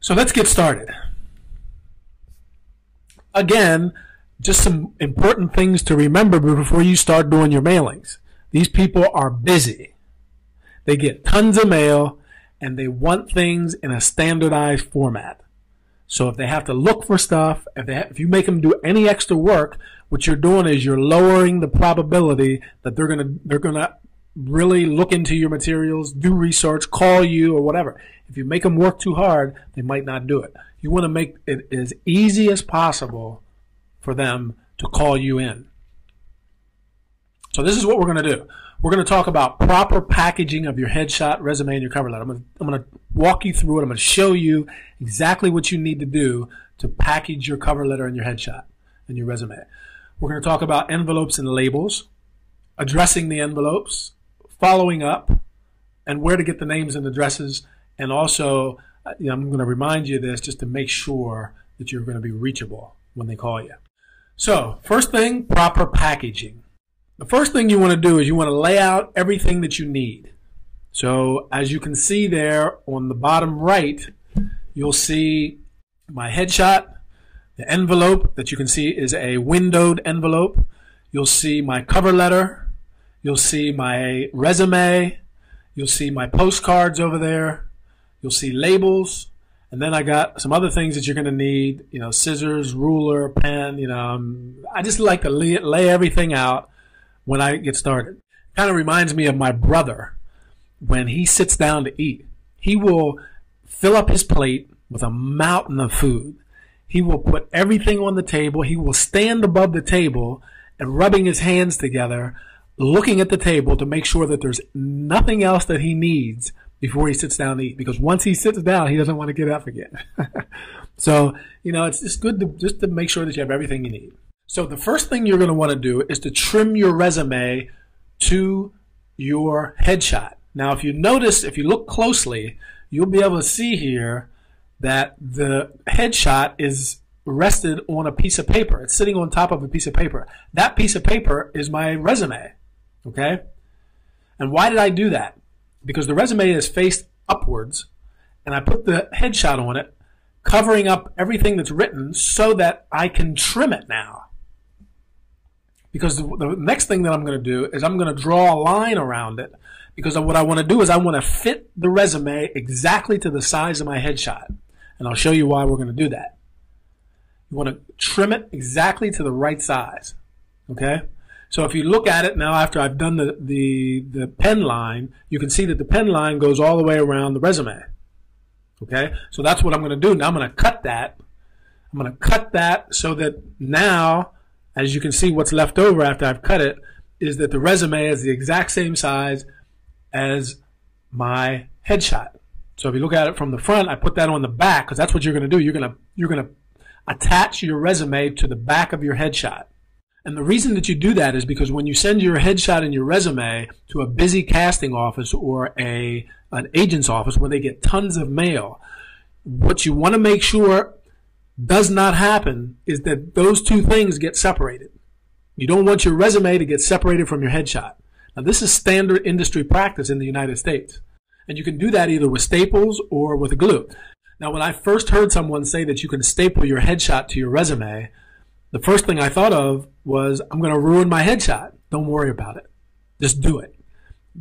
So let's get started. Again, just some important things to remember before you start doing your mailings. These people are busy. They get tons of mail and they want things in a standardized format. So if they have to look for stuff, if, they have, if you make them do any extra work, what you're doing is you're lowering the probability that they're gonna they're gonna really look into your materials, do research, call you or whatever. If you make them work too hard, they might not do it. You want to make it as easy as possible for them to call you in. So this is what we're going to do. We're going to talk about proper packaging of your headshot, resume, and your cover letter. I'm going, to, I'm going to walk you through it. I'm going to show you exactly what you need to do to package your cover letter and your headshot and your resume. We're going to talk about envelopes and labels, addressing the envelopes, following up, and where to get the names and addresses. And also, uh, you know, I'm going to remind you of this just to make sure that you're going to be reachable when they call you. So, first thing, proper packaging. The first thing you want to do is you want to lay out everything that you need. So, as you can see there on the bottom right, you'll see my headshot. The envelope that you can see is a windowed envelope. You'll see my cover letter. You'll see my resume. You'll see my postcards over there. You'll see labels. And then I got some other things that you're going to need, you know, scissors, ruler, pen, you know. Um, I just like to lay, lay everything out when I get started. Kind of reminds me of my brother when he sits down to eat. He will fill up his plate with a mountain of food. He will put everything on the table. He will stand above the table and rubbing his hands together looking at the table to make sure that there's nothing else that he needs before he sits down to eat. Because once he sits down, he doesn't want to get up again. so, you know, it's just good to just to make sure that you have everything you need. So the first thing you're going to want to do is to trim your resume to your headshot. Now, if you notice, if you look closely, you'll be able to see here that the headshot is rested on a piece of paper. It's sitting on top of a piece of paper. That piece of paper is my resume. Okay? And why did I do that? Because the resume is faced upwards, and I put the headshot on it, covering up everything that's written so that I can trim it now. Because the, the next thing that I'm going to do is I'm going to draw a line around it because what I want to do is I want to fit the resume exactly to the size of my headshot. And I'll show you why we're going to do that. You want to trim it exactly to the right size. Okay? So if you look at it now after I've done the, the, the pen line, you can see that the pen line goes all the way around the resume. Okay, so that's what I'm going to do. Now I'm going to cut that. I'm going to cut that so that now, as you can see what's left over after I've cut it, is that the resume is the exact same size as my headshot. So if you look at it from the front, I put that on the back because that's what you're going to do. You're going to you're going to attach your resume to the back of your headshot. And the reason that you do that is because when you send your headshot and your resume to a busy casting office or a an agent's office where they get tons of mail, what you want to make sure does not happen is that those two things get separated. You don't want your resume to get separated from your headshot. Now this is standard industry practice in the United States. And you can do that either with staples or with glue. Now when I first heard someone say that you can staple your headshot to your resume, the first thing I thought of was I'm going to ruin my headshot. Don't worry about it. Just do it.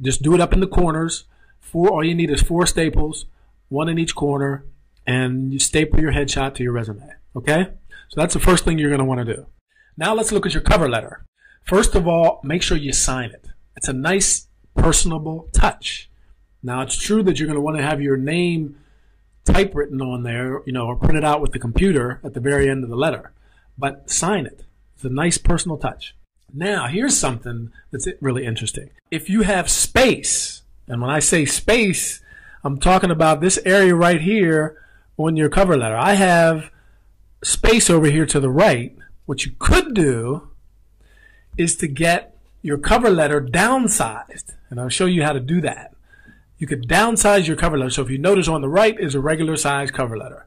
Just do it up in the corners. Four, all you need is four staples, one in each corner, and you staple your headshot to your resume. Okay? So that's the first thing you're going to want to do. Now let's look at your cover letter. First of all, make sure you sign it. It's a nice, personable touch. Now it's true that you're going to want to have your name typewritten on there, you know, or printed out with the computer at the very end of the letter but sign it. It's a nice personal touch. Now, here's something that's really interesting. If you have space, and when I say space, I'm talking about this area right here on your cover letter. I have space over here to the right. What you could do is to get your cover letter downsized. And I'll show you how to do that. You could downsize your cover letter. So if you notice on the right is a regular size cover letter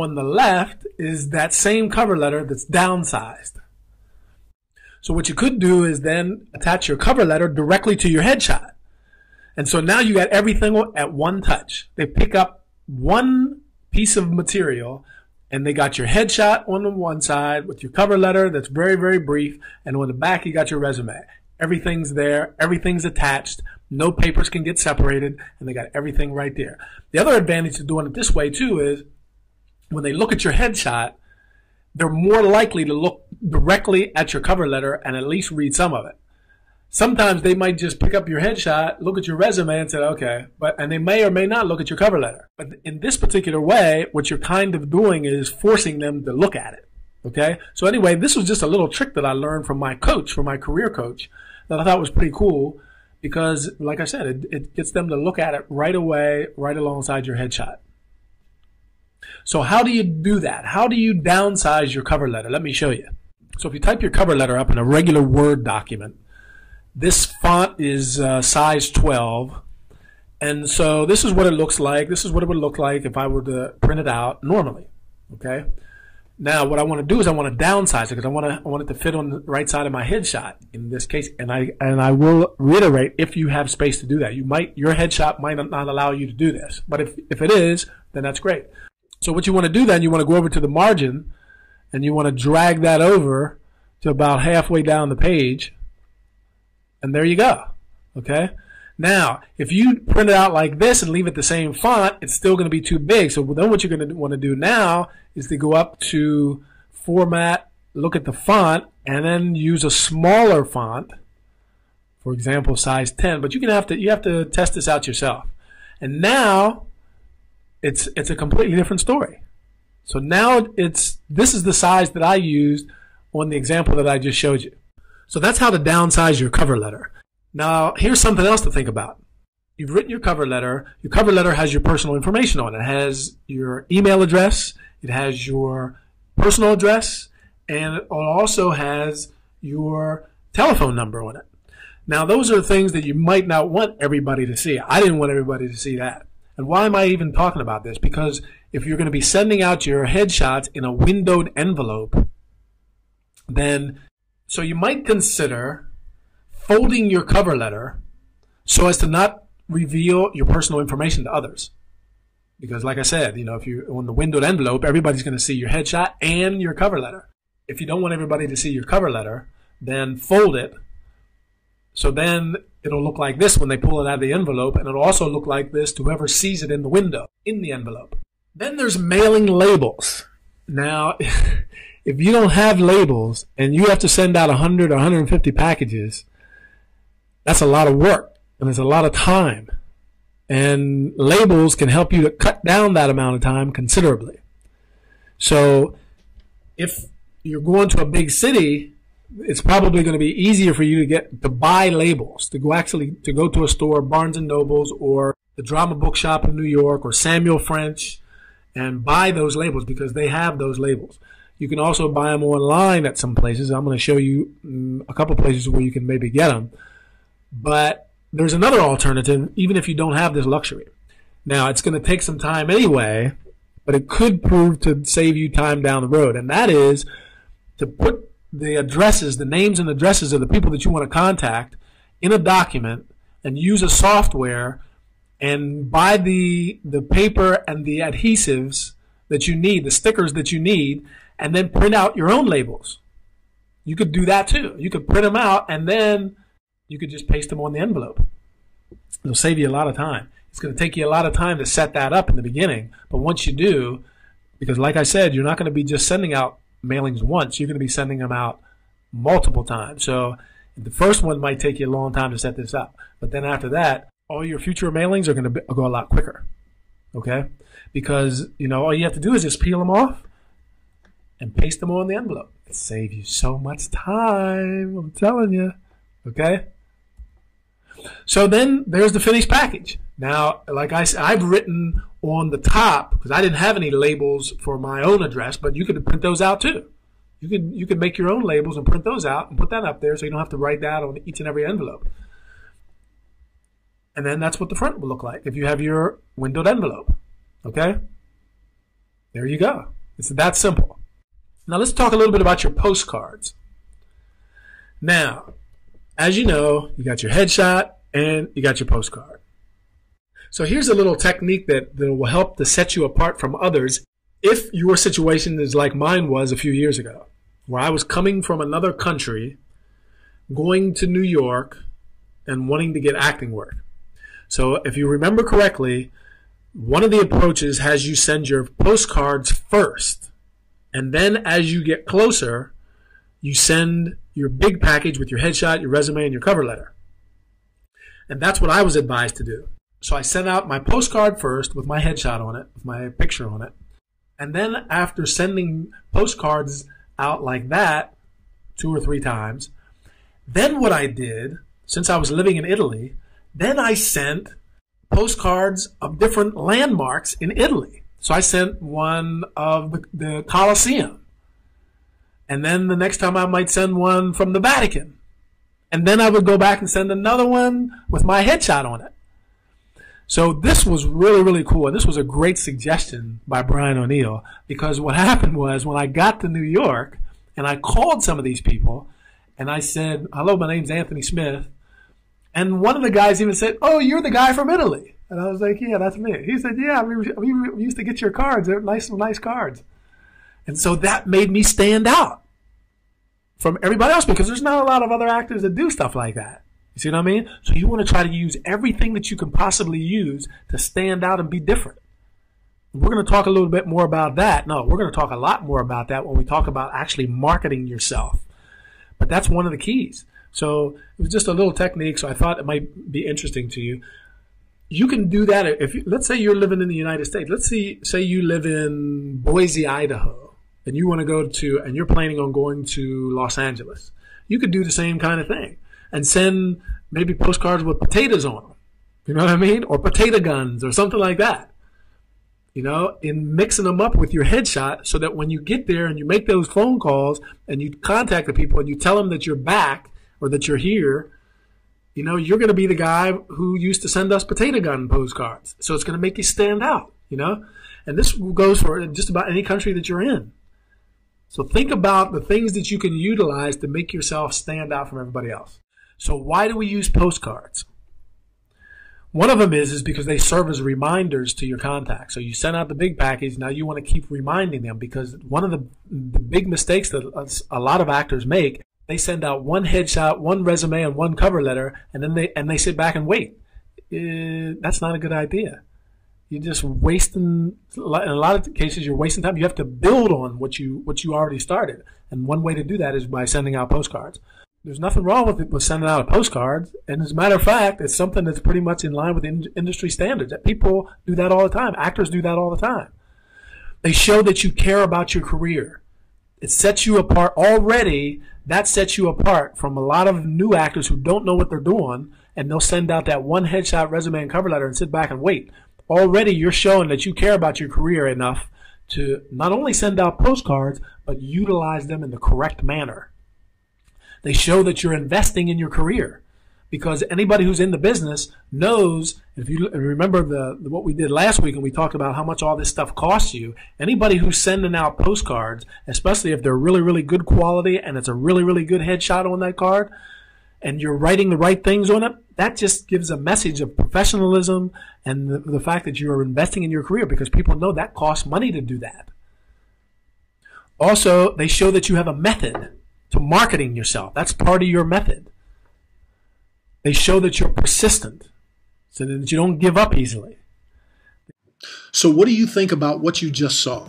on the left is that same cover letter that's downsized. So what you could do is then attach your cover letter directly to your headshot. And so now you got everything at one touch. They pick up one piece of material and they got your headshot on the one side with your cover letter that's very, very brief. And on the back, you got your resume. Everything's there. Everything's attached. No papers can get separated and they got everything right there. The other advantage to doing it this way too is when they look at your headshot, they're more likely to look directly at your cover letter and at least read some of it sometimes they might just pick up your headshot, look at your resume, and say, okay, but and they may or may not look at your cover letter. But in this particular way, what you're kind of doing is forcing them to look at it. Okay. So anyway, this was just a little trick that I learned from my coach, from my career coach, that I thought was pretty cool because, like I said, it, it gets them to look at it right away, right alongside your headshot. So how do you do that? How do you downsize your cover letter? Let me show you. So if you type your cover letter up in a regular Word document, this font is uh, size 12. And so this is what it looks like. This is what it would look like if I were to print it out normally. Okay. Now what I want to do is I want to downsize it because I want to I want it to fit on the right side of my headshot in this case. And I and I will reiterate if you have space to do that. You might your headshot might not allow you to do this. But if, if it is, then that's great. So what you want to do then, you want to go over to the margin and you want to drag that over to about halfway down the page and there you go. Okay. Now, if you print it out like this and leave it the same font, it's still going to be too big. So then what you're going to want to do now is to go up to format, look at the font, and then use a smaller font. For example, size 10. But you can have to you have to test this out yourself. And now it's it's a completely different story. So now it's this is the size that I used on the example that I just showed you. So that's how to downsize your cover letter. Now, here's something else to think about. You've written your cover letter. Your cover letter has your personal information on it. It has your email address, it has your personal address, and it also has your telephone number on it. Now, those are things that you might not want everybody to see. I didn't want everybody to see that. And why am I even talking about this? Because if you're going to be sending out your headshots in a windowed envelope, then so you might consider folding your cover letter so as to not reveal your personal information to others. Because like I said, you know, if you're on the windowed envelope, everybody's going to see your headshot and your cover letter. If you don't want everybody to see your cover letter, then fold it. So then it'll look like this when they pull it out of the envelope, and it'll also look like this to whoever sees it in the window, in the envelope. Then there's mailing labels. Now, if you don't have labels and you have to send out 100 or 150 packages, that's a lot of work and it's a lot of time. And labels can help you to cut down that amount of time considerably. So if you're going to a big city, it's probably going to be easier for you to get to buy labels, to go actually to go to a store, Barnes and Nobles or the Drama Bookshop in New York or Samuel French and buy those labels because they have those labels. You can also buy them online at some places. I'm going to show you mm, a couple places where you can maybe get them. But there's another alternative, even if you don't have this luxury. Now, it's going to take some time anyway, but it could prove to save you time down the road. And that is to put the addresses, the names and addresses of the people that you want to contact in a document and use a software and buy the, the paper and the adhesives that you need, the stickers that you need, and then print out your own labels. You could do that too. You could print them out and then you could just paste them on the envelope. It'll save you a lot of time. It's going to take you a lot of time to set that up in the beginning, but once you do, because like I said, you're not going to be just sending out mailings once. You're going to be sending them out multiple times. So the first one might take you a long time to set this up, but then after that, all your future mailings are going to go a lot quicker. Okay? Because, you know, all you have to do is just peel them off and paste them on the envelope. It saves you so much time. I'm telling you. Okay? So then there's the finished package. Now, like I said, I've written on the top because I didn't have any labels for my own address, but you could print those out too. You could you could make your own labels and print those out and put that up there so you don't have to write that on each and every envelope. And then that's what the front will look like if you have your windowed envelope. Okay? There you go. It's that simple. Now let's talk a little bit about your postcards. Now, as you know, you got your headshot and you got your postcard. So here's a little technique that, that will help to set you apart from others if your situation is like mine was a few years ago, where I was coming from another country, going to New York, and wanting to get acting work. So if you remember correctly, one of the approaches has you send your postcards first. And then as you get closer, you send your big package with your headshot, your resume, and your cover letter. And that's what I was advised to do. So I sent out my postcard first with my headshot on it, with my picture on it. And then after sending postcards out like that two or three times, then what I did, since I was living in Italy, then I sent postcards of different landmarks in Italy. So I sent one of the, the Colosseum. And then the next time I might send one from the Vatican. And then I would go back and send another one with my headshot on it. So this was really, really cool. And this was a great suggestion by Brian O'Neill because what happened was when I got to New York and I called some of these people and I said, hello, my name's Anthony Smith. And one of the guys even said, oh, you're the guy from Italy. And I was like, yeah, that's me. He said, yeah, we, we used to get your cards. They're nice, nice cards. And so that made me stand out from everybody else because there's not a lot of other actors that do stuff like that. You see what I mean? So you want to try to use everything that you can possibly use to stand out and be different. We're going to talk a little bit more about that. No, we're going to talk a lot more about that when we talk about actually marketing yourself. But that's one of the keys. So it was just a little technique. So I thought it might be interesting to you. You can do that if let's say you're living in the United States. Let's see, say you live in Boise, Idaho, and you want to go to, and you're planning on going to Los Angeles. You could do the same kind of thing and send maybe postcards with potatoes on them. You know what I mean? Or potato guns or something like that. You know, in mixing them up with your headshot so that when you get there and you make those phone calls and you contact the people and you tell them that you're back or that you're here, you know, you're going to be the guy who used to send us potato gun postcards. So it's going to make you stand out, you know? And this goes for just about any country that you're in. So think about the things that you can utilize to make yourself stand out from everybody else. So why do we use postcards? One of them is is because they serve as reminders to your contacts. So you send out the big package. Now you want to keep reminding them because one of the, the big mistakes that a lot of actors make, they send out one headshot, one resume, and one cover letter, and then they and they sit back and wait. Uh, that's not a good idea. You're just wasting. In a lot of cases, you're wasting time. You have to build on what you what you already started, and one way to do that is by sending out postcards. There's nothing wrong with it with sending out a postcard. And as a matter of fact, it's something that's pretty much in line with in- industry standards. That people do that all the time. Actors do that all the time. They show that you care about your career. It sets you apart already. That sets you apart from a lot of new actors who don't know what they're doing, and they'll send out that one headshot resume and cover letter and sit back and wait. Already, you're showing that you care about your career enough to not only send out postcards, but utilize them in the correct manner. They show that you're investing in your career because anybody who's in the business knows if you remember the, what we did last week and we talked about how much all this stuff costs you anybody who's sending out postcards especially if they're really really good quality and it's a really really good headshot on that card and you're writing the right things on it that just gives a message of professionalism and the, the fact that you're investing in your career because people know that costs money to do that also they show that you have a method to marketing yourself. That's part of your method. They show that you're persistent so that you don't give up easily. So, what do you think about what you just saw?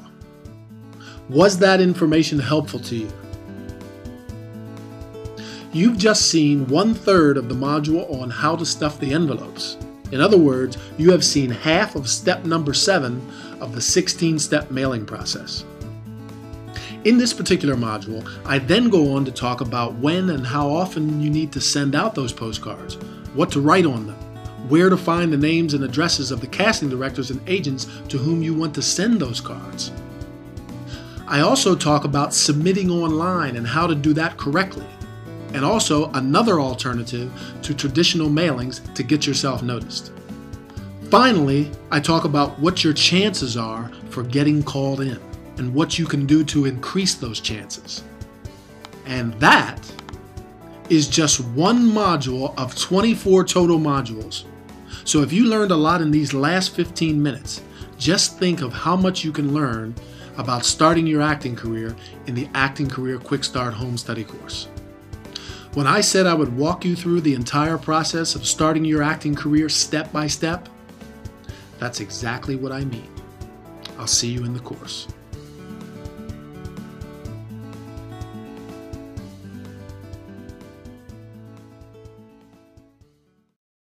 Was that information helpful to you? You've just seen one third of the module on how to stuff the envelopes. In other words, you have seen half of step number seven of the 16 step mailing process. In this particular module, I then go on to talk about when and how often you need to send out those postcards, what to write on them, where to find the names and addresses of the casting directors and agents to whom you want to send those cards. I also talk about submitting online and how to do that correctly, and also another alternative to traditional mailings to get yourself noticed. Finally, I talk about what your chances are for getting called in and what you can do to increase those chances. And that is just one module of 24 total modules. So if you learned a lot in these last 15 minutes, just think of how much you can learn about starting your acting career in the Acting Career Quick Start Home Study course. When I said I would walk you through the entire process of starting your acting career step by step, that's exactly what I mean. I'll see you in the course.